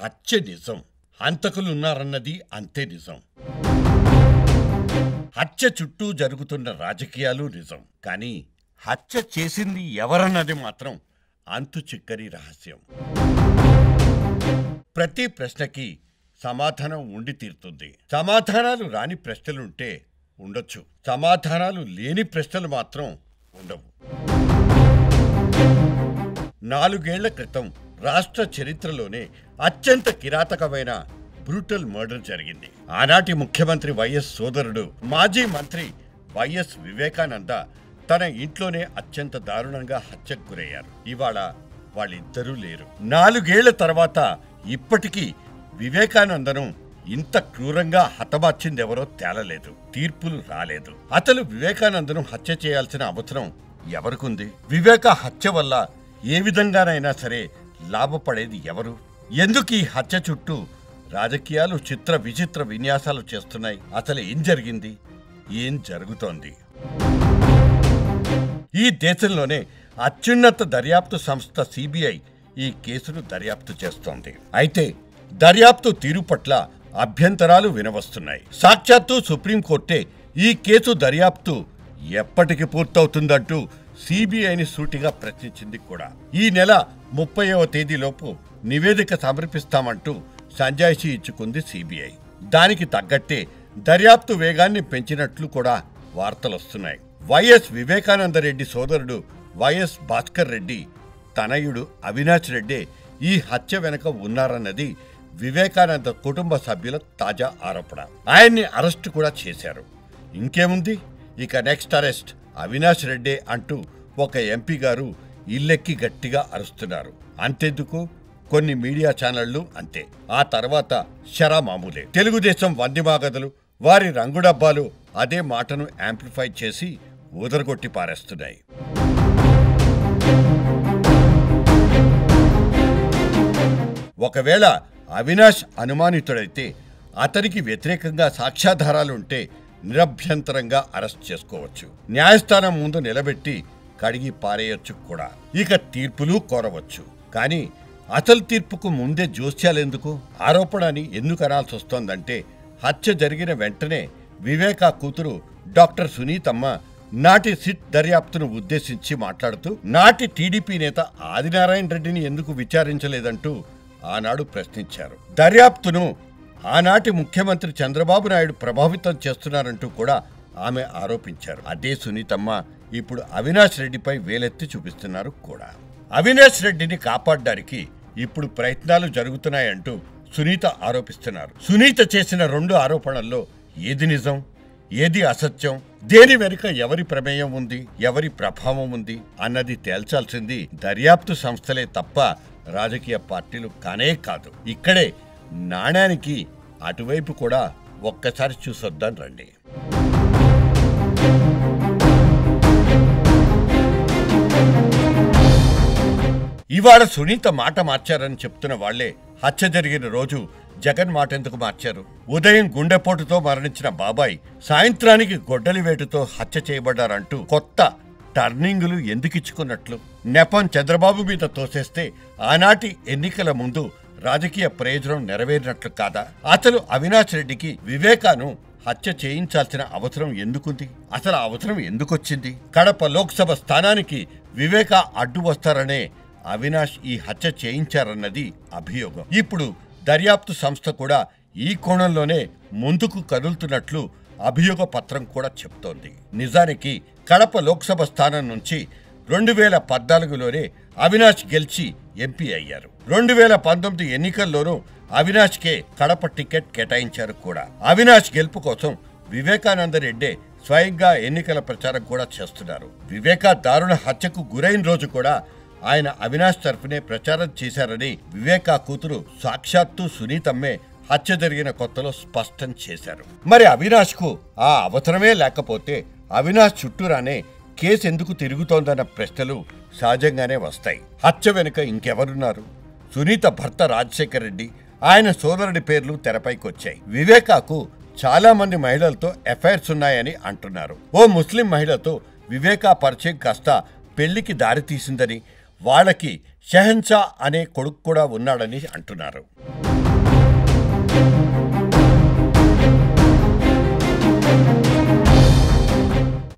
హత్య నిజం. హంతకులున్నారన్నది అంతే నిజం. హత్య చుట్టూ జరుగుతున్న రాజకీయాలు నిజం. కానీ హత్య చేసింది ఎవరన్నది మాత్రం అంతు చిక్కని రహస్యం. ప్రతి ప్రశ్నకి సమాధానం ఉండి తీరుతుంది. సమాధానాలు రాని ప్రశ్నలుంటే ఉండొచ్చు. సమాధానాలు లేని ప్రశ్నలు మాత్రం ఉండవు. నాలుగేళ్ళ క్రితం రాష్ట్ర చరిత్రలోనే అత్యంత కిరాతకమైన బ్రూటల్ మర్డర్ జరిగింది. ఆనాటి ముఖ్యమంత్రి వైఎస్ సోదరుడు మాజీ మంత్రి వైఎస్ వివేకానంద తన ఇంట్లోనే అత్యంత దారుణంగా హత్యకు గురయ్యారు. ఇవాళ వాళ్ళిద్దరూ లేరు. నాలుగేళ్ళ తర్వాత ఇప్పటికీ వివేకానందను ఇంత క్రూరంగా హతమార్చిందెవరో తేలలేదు. తీర్పులు రాలేదు. అతను వివేకానందను హత్య చేయాల్సిన అవసరం ఎవరికుంది? వివేక హత్య వల్ల ఏ విధంగానైనా సరే లాభపడేది ఎవరు? ఎందుకు ఈ హత్య చుట్టూ రాజకీయాలు చిత్ర విచిత్ర విన్యాసాలు చేస్తున్నాయి? అసలు ఏం జరిగింది? ఏం జరుగుతోంది? ఈ దేశంలోనే అత్యున్నత దర్యాప్తు సంస్థ సిబిఐ ఈ కేసును దర్యాప్తు చేస్తోంది. అయితే దర్యాప్తు తీరు పట్ల అభ్యంతరాలు వినవస్తున్నాయి. సాక్షాత్తు సుప్రీంకోర్టే ఈ కేసు దర్యాప్తు ఎప్పటికి పూర్తవుతుందంటూ సిబిఐని సూటిగా ప్రశ్నించింది కూడా. ఈ నెల ముప్పైవ తేదీలోపు నివేదిక సమర్పిస్తామంటూ సంజాయిషీ ఇచ్చుకుంది సిబిఐ. దానికి తగ్గట్టే దర్యాప్తు వేగాన్ని పెంచినట్లు కూడా వార్తలొస్తున్నాయి. వైఎస్ వివేకానందరెడ్డి సోదరుడు వైఎస్ భాస్కర్ రెడ్డి తనయుడు అవినాష్ రెడ్డి ఈ హత్య వెనుక ఉన్నారన్నది వివేకానంద కుటుంబ సభ్యుల తాజా ఆరోపణ. ఆయన్ని అరెస్టు కూడా చేశారు. ఇంకేముంది? ఇక నెక్స్ట్ అరెస్ట్. అవినాష్ రెడ్డి అంటూ ఒక ఎంపీ గారు ఇల్లెక్కి గట్టిగా అరుస్తున్నారు. అంతెందుకు? కొన్ని మీడియా ఛానళ్ళు అంతే. ఆ తర్వాత శరా మామూలే. తెలుగుదేశం వందిమాగదులు. వారి రంగుడబ్బాలు అదే మాటను యాంప్లిఫై చేసి ఊదరగొట్టి పారేస్తున్నాయి. ఒకవేళ అవినాష్ అనుమానితుడైతే అతనికి వ్యతిరేకంగా సాక్ష్యాధారాలుంటే నిరభ్యంతరంగా అరెస్ట్ చేసుకోవచ్చు. న్యాయస్థానం ముందు నిలబెట్టి కడిగి పారేయొచ్చు కూడా. ఇక తీర్పులు కోరవచ్చు. కానీ అసలు తీర్పుకు ముందే జోస్యాలెందుకు? ఆరోపణ అని ఎందుకు అనాల్సి వస్తోందంటే హత్య జరిగిన వెంటనే వివేకా కూతురు డాక్టర్ సునీతమ్మ నాటి సిట్ దర్యాప్తును ఉద్దేశించి మాట్లాడుతూ నాటి టీడీపీ నేత ఆదినారాయణ రెడ్డిని ఎందుకు విచారించలేదంటూ ఆనాడు ప్రశ్నించారు. దర్యాప్తును ఆనాటి ముఖ్యమంత్రి చంద్రబాబు నాయుడు ప్రభావితం చేస్తున్నారంటూ కూడా ఆమె ఆరోపించారు. అదే సునీతమ్మ ఇప్పుడు అవినాష్ రెడ్డిపై వేలెత్తి చూపిస్తున్నారు కూడా. అవినాష్ రెడ్డిని కాపాడడానికి ఇప్పుడు ప్రయత్నాలు జరుగుతున్నాయంటూ సునీత ఆరోపిస్తున్నారు. సునీత చేసిన రెండు ఆరోపణల్లో ఏది నిజం ఏది అసత్యం దేని వెనుక ఎవరి ప్రమేయం ఉంది ఎవరి ప్రభావం ఉంది అన్నది తేల్చాల్సింది దర్యాప్తు సంస్థలే తప్ప రాజకీయ పార్టీలు కానే కాదు. ఇక్కడే నాణానికి అటువైపు కూడా ఒక్కసారి చూసొద్దాం రండి. ఇవాళ సునీత మాట మార్చారని చెప్తున్న వాళ్ళే హత్య జరిగిన రోజు జగన్ మాట ఎందుకు మార్చారు? ఉదయం గుండెపోటుతో మరణించిన బాబాయ్ సాయంత్రానికి గొడ్డలి వేటుతో హత్య చేయబడ్డారంటూ కొత్త టర్నింగులు ఎందుకిచ్చుకున్నట్లు? నెపం చంద్రబాబు మీద తోసేస్తే ఆనాటి ఎన్నికల ముందు రాజకీయ ప్రయోజనం నెరవేరినట్లు కాదా? అతను అవినాష్ రెడ్డికి వివేకాను హత్య చేయించాల్సిన అవసరం ఎందుకుంది? అసలు అవసరం ఎందుకొచ్చింది? కడప లోక్సభ స్థానానికి వివేక అడ్డు వస్తారనే అవినాష్ ఈ హత్య చేయించారన్నది అభియోగం. ఇప్పుడు దర్యాప్తు సంస్థ కూడా ఈ కోణంలోనే ముందుకు కదులుతున్నట్లు అభియోగ పత్రం కూడా చెప్తోంది. నిజానికి కడప లోక్సభ స్థానం నుంచి రెండు వేల పద్నాలుగులోనే అవినాష్ గెలిచి ఎంపీ అయ్యారు. రెండు వేల పంతొమ్మిది ఎన్నికల్లోనూ అవినాష్ కే కడప టికెట్ కేటాయించారు కూడా. అవినాష్ గెలుపు కోసం వివేకానంద రెడ్డే స్వయంగా ఎన్నికల ప్రచారం కూడా చేస్తున్నారు. వివేకా దారుణ హత్యకు గురైన రోజు కూడా ఆయన అవినాష్ తరఫునే ప్రచారం చేశారని వివేకా కూతురు సాక్షాత్తు సునీతమ్మే హత్య జరిగిన కొత్తలో స్పష్టం చేశారు. మరి అవినాష్కు ఆ అవసరమే లేకపోతే అవినాష్ చుట్టూరానే కేసు ఎందుకు తిరుగుతోందన్న ప్రశ్నలు సహజంగానే వస్తాయి. హత్య వెనుక ఇంకెవరున్నారు? సునీత భర్త రాజశేఖర్ రెడ్డి ఆయన సోదరుడి పేర్లు తెరపైకి వచ్చాయి. వివేకాకు చాలా మంది మహిళలతో ఎఫ్ఐఆర్స్ ఉన్నాయని అంటున్నారు. ఓ ముస్లిం మహిళతో వివేకా పరిచయం కాస్త పెళ్ళికి దారి తీసిందని వాళ్ళకి షెహన్షా అనే కొడుకు కూడా ఉన్నాడని అంటున్నారు.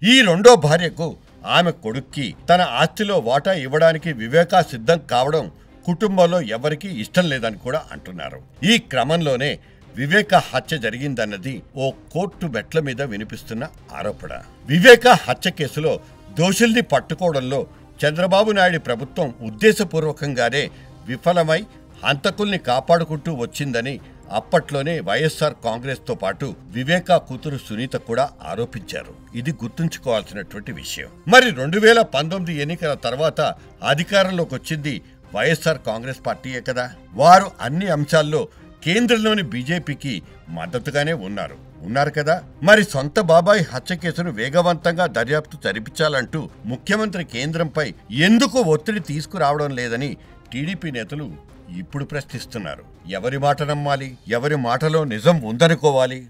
ఈ రెండో భార్యకు ఆమె కొడుక్కి తన ఆస్తిలో వాటా ఇవ్వడానికి వివేకా సిద్ధం కావడం కుటుంబంలో ఎవరికీ ఇష్టం లేదని కూడా అంటున్నారు. ఈ క్రమంలోనే వివేక హత్య జరిగిందన్నది ఓ కోర్టు మెట్ల మీద వినిపిస్తున్న ఆరోపణ. వివేక హత్య కేసులో దోషుల్ని పట్టుకోవడంలో చంద్రబాబు నాయుడు ప్రభుత్వం ఉద్దేశపూర్వకంగానే విఫలమై హంతకుల్ని కాపాడుకుంటూ వచ్చిందని అప్పట్లోనే వైఎస్ఆర్ కాంగ్రెస్తో పాటు వివేకా కూతురు సునీత కూడా ఆరోపించారు. ఇది గుర్తుంచుకోవాల్సినటువంటి విషయం. మరి రెండు వేల పంతొమ్మిది ఎన్నికల తర్వాత అధికారంలోకి వచ్చింది వైఎస్ఆర్ కాంగ్రెస్ పార్టీయే కదా. వారు అన్ని అంశాల్లో కేంద్రంలోని బీజేపీకి మద్దతుగానే ఉన్నారు. ఉన్నారు కదా. మరి సొంత బాబాయ్ హత్య కేసును వేగవంతంగా దర్యాప్తు జరిపించాలంటూ ముఖ్యమంత్రి కేంద్రంపై ఎందుకు ఒత్తిడి తీసుకురావడం లేదని టీడీపీ నేతలు ఇప్పుడు ప్రశ్నిస్తున్నారు. ఎవరి మాట నమ్మాలి? ఎవరి మాటలో నిజం ఉందనుకోవాలి?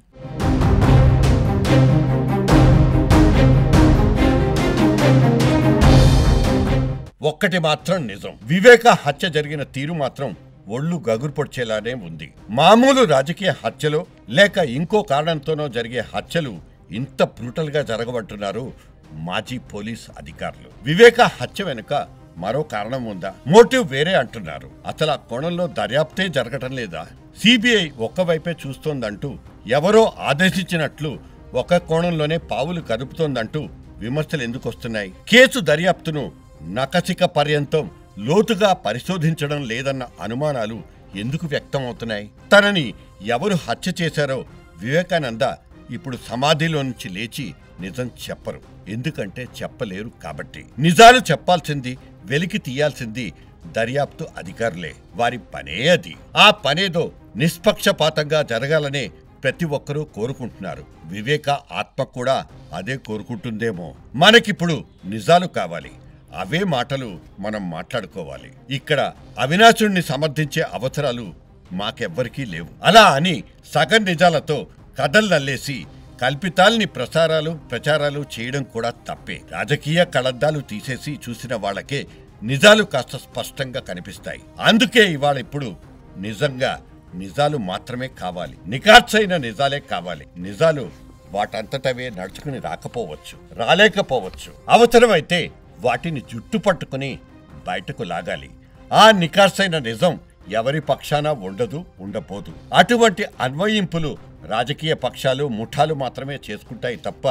ఒక్కటి మాత్రం నిజం. వివేక హత్య జరిగిన తీరు మాత్రం ఒళ్ళు గగురు పొడిచేలానే ఉంది. మామూలు రాజకీయ హత్యలో లేక ఇంకో కారణంతోనో జరిగే హత్యలు ఇంత బ్రూటల్గా జరగబడుతున్నారు జరగబట్టున్నారు మాజీ పోలీస్ అధికారులు. వివేక హత్య వెనుక మరో కారణం ఉందా? మోటివ్ వేరే అంటున్నారు. అసలు ఆ కోణంలో దర్యాప్తే జరగటం లేదా? సిబిఐ ఒక్కవైపే చూస్తోందంటూ ఎవరో ఆదేశించినట్లు ఒక కోణంలోనే పావులు కదుపుతోందంటూ విమర్శలు ఎందుకు వస్తున్నాయి కేసు దర్యాప్తును నకసిక పర్యంతం లోతుగా పరిశోధించడం లేదన్న అనుమానాలు ఎందుకు వ్యక్తమవుతున్నాయి? తనని ఎవరు హత్య చేశారో వివేకానంద ఇప్పుడు సమాధిలో నుంచి లేచి నిజం చెప్పరు. ఎందుకంటే చెప్పలేరు కాబట్టి. నిజాలు చెప్పాల్సింది వెలికి తీయాల్సింది దర్యాప్తు అధికారులే. వారి పనే అది. ఆ పనేదో నిష్పక్షపాతంగా జరగాలనే ప్రతి ఒక్కరూ కోరుకుంటున్నారు. వివేక ఆత్మ కూడా అదే కోరుకుంటుందేమో. మనకిప్పుడు నిజాలు కావాలి. అవే మాటలు మనం మాట్లాడుకోవాలి. ఇక్కడ అవినాశుణ్ణి సమర్థించే అవసరాలు మాకెవ్వరికీ లేవు. అలా అని సగం నిజాలతో కథలు నల్లేసి కల్పితాల్ని ప్రసారాలు ప్రచారాలు చేయడం కూడా తప్పే. రాజకీయ కళద్దాలు తీసేసి చూసిన వాళ్ళకే నిజాలు కాస్త స్పష్టంగా కనిపిస్తాయి. అందుకే ఇవాళ ఇప్పుడు నిజంగా నిజాలు మాత్రమే కావాలి. నికార్చైన నిజాలే కావాలి. నిజాలు వాటంతటవే నడుచుకుని రాకపోవచ్చు రాలేకపోవచ్చు. అవసరమైతే వాటిని జుట్టు పట్టుకుని బయటకు లాగాలి. ఆ నికార్సైన నిజం ఎవరి పక్షాన ఉండదు ఉండబోదు. అటువంటి అన్వయింపులు రాజకీయ పక్షాలు ముఠాలు మాత్రమే చేసుకుంటాయి తప్ప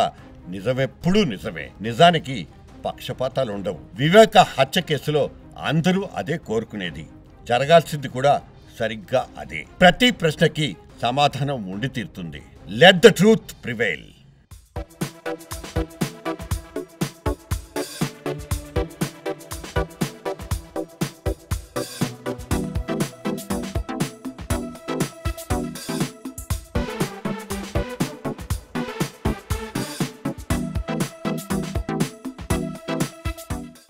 నిజమెప్పుడూ నిజమే. నిజానికి పక్షపాతాలు ఉండవు. వివేక హత్య కేసులో అందరూ అదే కోరుకునేది. జరగాల్సింది కూడా సరిగ్గా అదే. ప్రతి ప్రశ్నకి సమాధానం ఉండి తీరుతుంది. Let the truth prevail